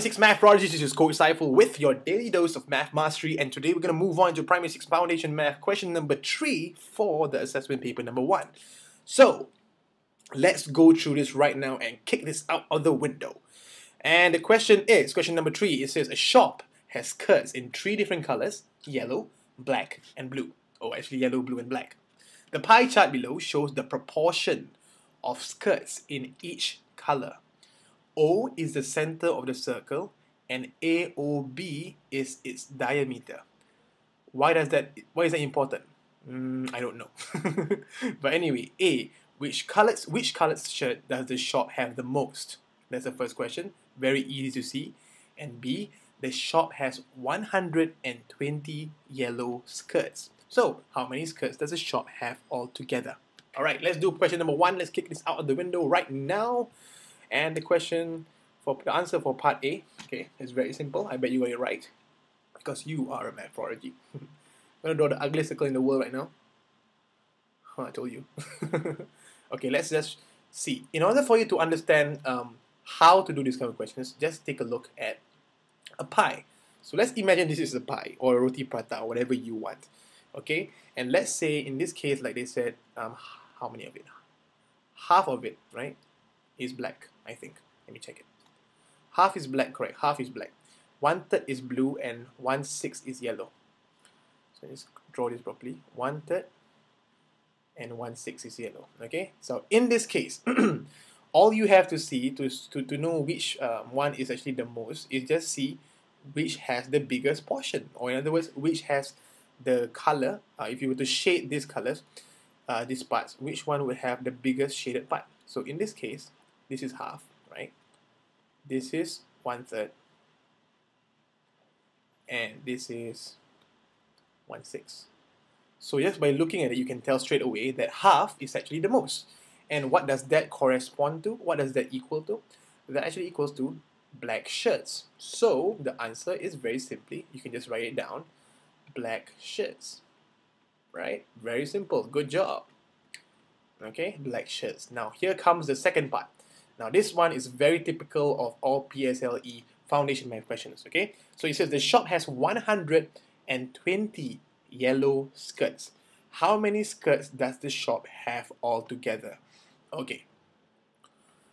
Six Math Prodigy, this is Coach Saiful with your daily dose of math mastery, and today we're going to move on to Primary 6 Foundation Math question number 3 for the assessment paper number 1. So, let's go through this right now and kick this out of the window. And the question is, question number 3, it says a shop has skirts in three different colors, yellow, black, and blue. Oh, actually yellow, blue, and black. The pie chart below shows the proportion of skirts in each color. O is the center of the circle and AOB is its diameter. Why does that why is that important? Mm, I don't know. but anyway, A, which colored which colored shirt does the shop have the most? That's the first question. Very easy to see. And B, the shop has 120 yellow skirts. So, how many skirts does the shop have altogether? Alright, let's do question number one. Let's kick this out of the window right now. And the question for the answer for part A, okay, is very simple. I bet you got it right. Because you are a math prodigy. I'm gonna draw the ugliest circle in the world right now. Oh, I told you. okay, let's just see. In order for you to understand um, how to do these kind of questions, just take a look at a pie. So let's imagine this is a pie or a roti prata or whatever you want. Okay, and let's say in this case, like they said, um, how many of it? Half of it, right, is black. I think. Let me check it. Half is black, correct. Half is black. One third is blue and one sixth is yellow. So let's draw this properly. One third and one sixth is yellow. Okay. So in this case, all you have to see to, to, to know which um, one is actually the most is just see which has the biggest portion or in other words which has the color uh, if you were to shade these colors uh, these parts which one would have the biggest shaded part so in this case this is half, right? This is one third, and this is one sixth. So just by looking at it, you can tell straight away that half is actually the most. And what does that correspond to? What does that equal to? That actually equals to black shirts. So the answer is very simply, you can just write it down, black shirts. Right? Very simple. Good job. Okay, black shirts. Now here comes the second part. Now this one is very typical of all PSLE foundation math questions, okay? So it says the shop has 120 yellow skirts. How many skirts does the shop have altogether? Okay.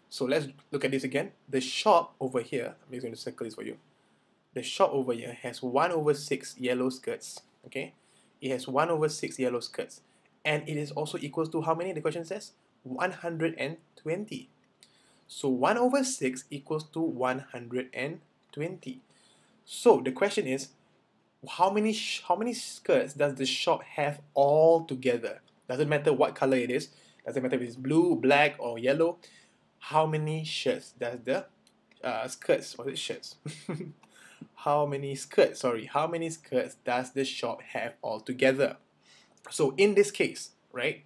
So let's look at this again. The shop over here, I'm just going to circle this for you. The shop over here has 1 over 6 yellow skirts, okay? It has 1 over 6 yellow skirts. And it is also equals to how many? The question says 120. So 1 over 6 equals to 120. So the question is, how many how many skirts does the shop have all together? Doesn't matter what color it is. Doesn't matter if it's blue, black, or yellow. How many shirts does the uh, skirts or shirts? how many skirts? Sorry, how many skirts does the shop have all together? So in this case, right,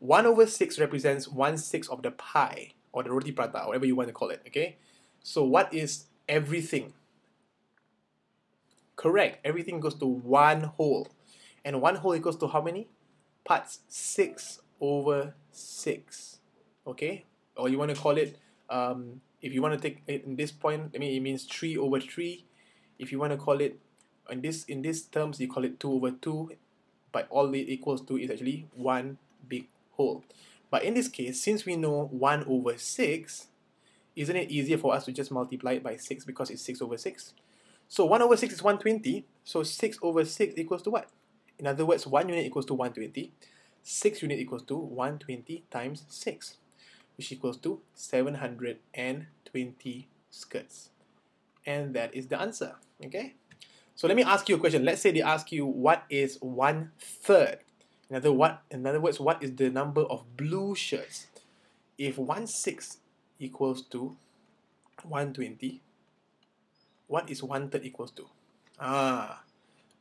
one over six represents one sixth of the pie or the roti prata, whatever you want to call it, okay? So what is everything? Correct, everything goes to one whole. And one whole equals to how many? Parts 6 over 6, okay? Or you want to call it, um, if you want to take it in this point, I mean, it means 3 over 3. If you want to call it, in this in these terms, you call it 2 over 2, but all it equals to is actually one big whole. But in this case, since we know 1 over 6, isn't it easier for us to just multiply it by 6 because it's 6 over 6? So 1 over 6 is 120, so 6 over 6 equals to what? In other words, 1 unit equals to 120, 6 unit equals to 120 times 6, which equals to 720 skirts. And that is the answer, okay? So let me ask you a question. Let's say they ask you what is one third in other, what, in other words, what is the number of blue shirts? If 1 6 equals to 120, what is 1 third equals to? Ah,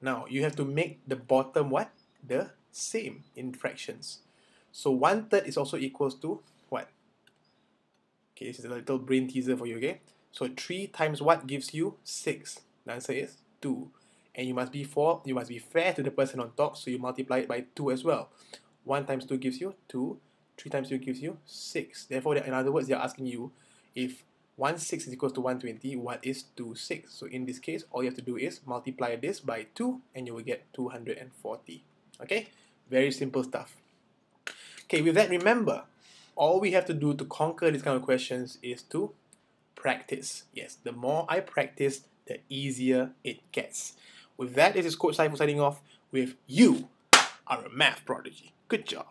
now you have to make the bottom what? The same in fractions. So 1 third is also equals to what? Okay, this is a little brain teaser for you, okay? So 3 times what gives you 6? The answer is 2 and you must be for you must be fair to the person on top so you multiply it by 2 as well 1 times 2 gives you 2 3 times 2 gives you 6 therefore in other words they're asking you if 1 6 is equals to 120. What is 2 6? So in this case, all you have to do is multiply this by 2 and you will get 240. Okay? Very simple stuff. Okay, with that, remember, all we have to do to conquer these kind of questions is to practice. Yes, the more I practice, the easier it gets. With that, this is Coach Saiful signing off with you are a math prodigy. Good job.